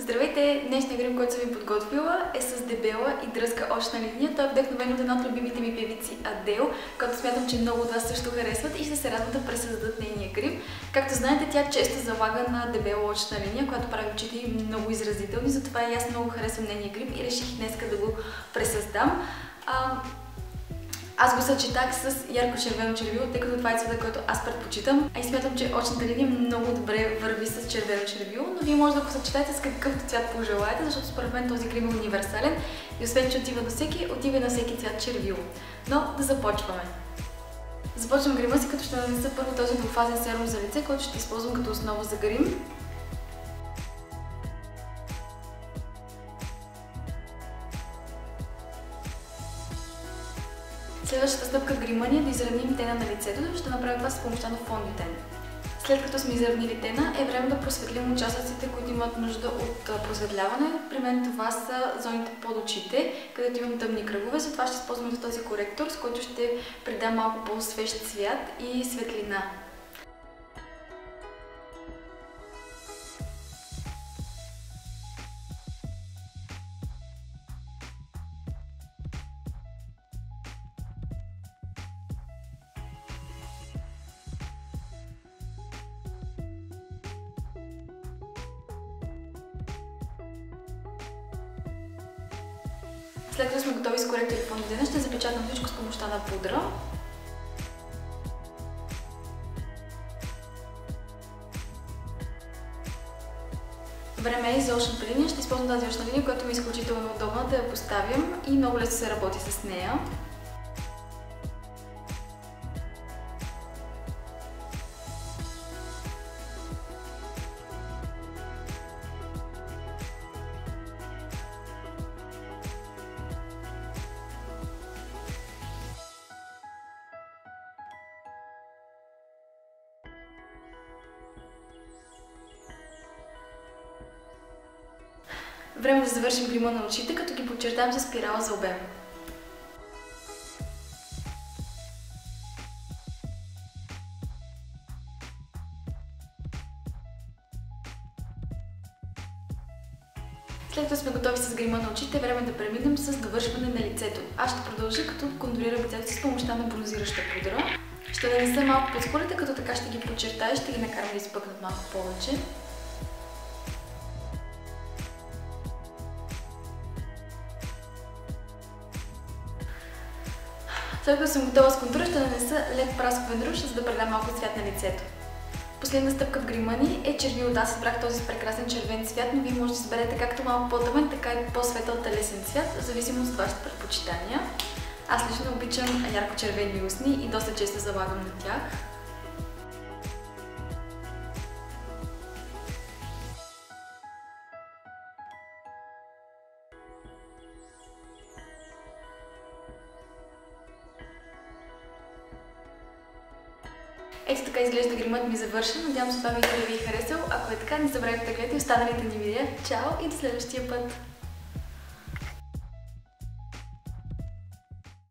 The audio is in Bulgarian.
Здравейте! Днешния грим, който съм ви подготвила е с дебела и дръзка очна линия. Той е вдъхновен от една от любимите ми певици Адел, която смятам, че много от вас също харесват и ще се радват да пресъздадат нейния грим. Както знаете, тя често залага на дебела очна линия, която прави очите много изразителни, затова и аз много харесвам нейния грим и реших днес да го пресъздам. Аз го съчетах с ярко червено червило, тъй като това е цвета, който аз предпочитам. А и смятам, че очната линия много добре върви с червено червило, но вие може да го съчетаете с какъвто цвят пожелаете, защото според мен този грим е универсален и освен, че отива до всеки, отива и на всеки цвят червило. Но да започваме. Започвам грима си, като ще нанеса първо този двуфазен серум за лице, който ще използвам като основа за грим. Следващата стъпка в грима ни е да изравним тена на лицето, ще направим това с помощта на фондютен. След като сме изравнили тена, е време да просветлим участъците, които имат нужда от просветляване. При мен това са зоните под очите, където имам тъмни кръгове, затова ще използвам този коректор, с който ще придам малко по-свеж цвят и светлина. След като сме готови с коректор и фондена, ще запечатам всичко с помощта на пудра. Време е за ошен линия. Ще използвам тази ошна линия, която ми е изключително удобна да я поставям и много лесно се работи с нея. Време да завършим грима на очите, като ги подчертаем с спирала за обем. След като сме готови с грима на очите, време да преминем с довършване на лицето. Аз ще продължа като контурирам лицето с помощта на бронзираща пудра. Ще нанеса малко под скулите, като така ще ги подчертая ще ги накарам да изпъкнат малко повече. След като съм готова с контура, ще нанеса лед прасковен руш, за да предам малко цвят на лицето. Последна стъпка в грима ни е червило. Аз избрах този прекрасен червен цвят, но вие можете да изберете както малко по-тъмен, така и по-светъл телесен цвят, в зависимост от вашите предпочитания. Аз лично обичам ярко червени устни и доста често залагам на тях. Ето така изглежда гримът ми завършен. Надявам се това видео ви е харесало. Ако е така, не забравяйте да гледате останалите ни видеа. Чао и до следващия път!